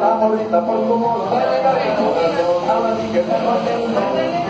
la bolita por tu voz, dale, dale, dale, dale, dale, dale, dale,